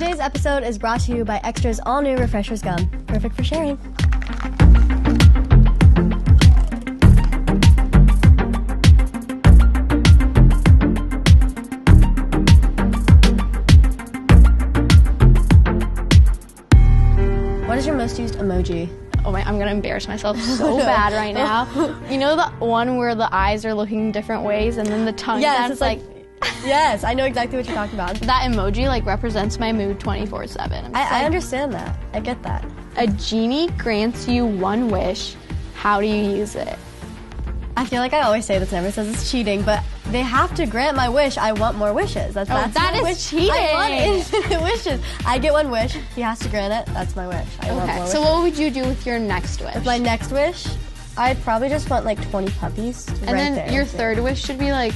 Today's episode is brought to you by Extra's all new Refreshers Gum. Perfect for sharing. What is your most used emoji? Oh my, I'm gonna embarrass myself so bad right now. You know the one where the eyes are looking different ways and then the tongue Yes, that's it's like, yes, I know exactly what you're talking about. that emoji like represents my mood 24 7. I, I understand that. I get that. A genie grants you one wish. How do you use it? I feel like I always say this never says it's cheating, but they have to grant my wish. I want more wishes. That's, oh, that's Oh, that my is wish. cheating. I want infinite wishes. I get one wish. He has to grant it. That's my wish. I want Okay, so what would you do with your next wish? With My next wish, I'd probably just want like 20 puppies. and right then there. your third wish should be like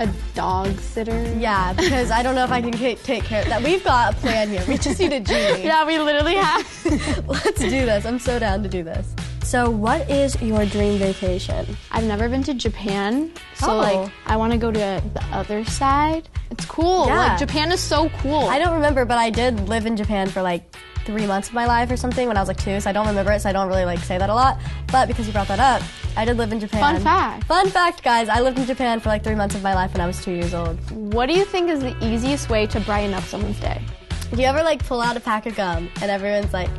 a dog sitter. Yeah, because I don't know if I can ca- take care of that. We've got a plan here. We just need a genie. Yeah, we literally have. Let's do this. I'm so down to do this. So, what is your dream vacation? I've never been to Japan, so Oh. like I want to go to the other side. It's cool. Yeah. Like Japan is so cool. I don't remember, but I did live in Japan for like three months of my life or something when I was like two, so I don't remember it, so I don't really like say that a lot. But because you brought that up, I did live in Japan. Fun fact. Fun fact, guys, I lived in Japan for like three months of my life when I was two years old. What do you think is the easiest way to brighten up someone's day? Do you ever like pull out a pack of gum and everyone's like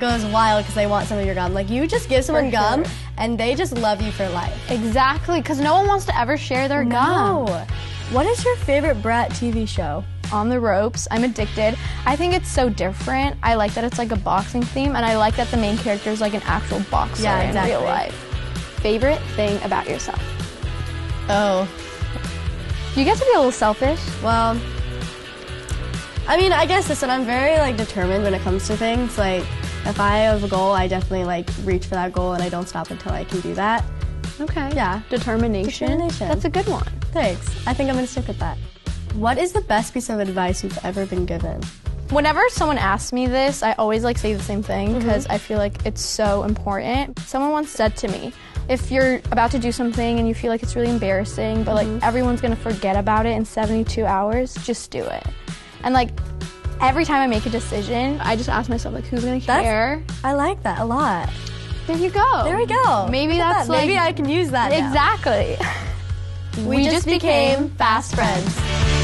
goes wild because they want some of your gum? Like you just give someone gum and they just love you for life. Exactly, because no one wants to ever share their gum. No. What is your favorite Brat TV show? On the ropes, I'm addicted. I think it's so different. I like that it's like a boxing theme, and I like that the main character is like an actual boxer Yeah, in real life. Favorite thing about yourself? Oh, You get to be a little selfish. well, I mean, I guess this one, I'm very like determined when it comes to things. Like, if I have a goal, I definitely like reach for that goal and I don't stop until I can do that. Okay. Yeah. Determination. Determination. That's a good one. Thanks. I think I'm gonna stick with that. What is the best piece of advice you've ever been given? Whenever someone asks me this, I always like say the same thing mm-hmm. because I feel like it's so important. Someone once said to me, if you're about to do something and you feel like it's really embarrassing, but like mm-hmm. everyone's gonna forget about it in 72 hours, just do it. And like every time I make a decision, I just ask myself like, who's gonna That's- care? I like that a lot. There you go. There we go. Maybe that's that. maybe I can use that. Exactly. We, just became fast friends.